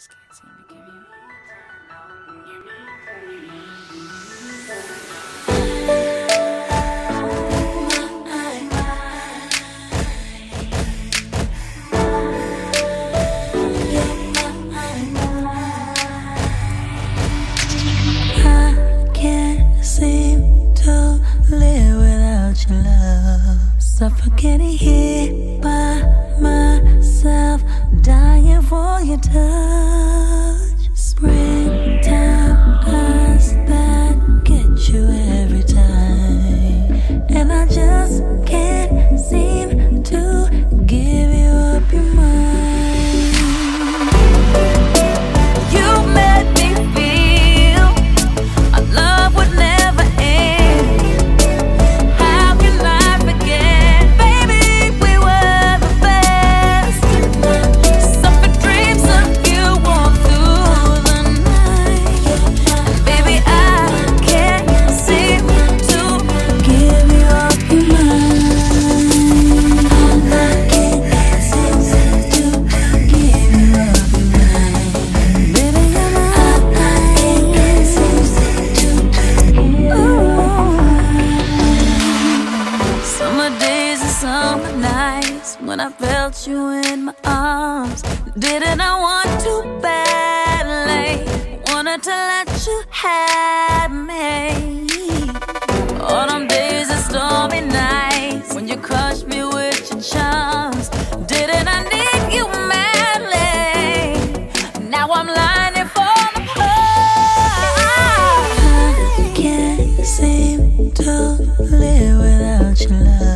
just can't seem to give you Suffocating here by myself, dying for your touch. felt you in my arms. Didn't I want to badly? Wanted to let you have me. Autumn days and stormy nights when you crushed me with your charms. Didn't I need you madly? Now I'm lying for the heart. I can't seem to live without your love.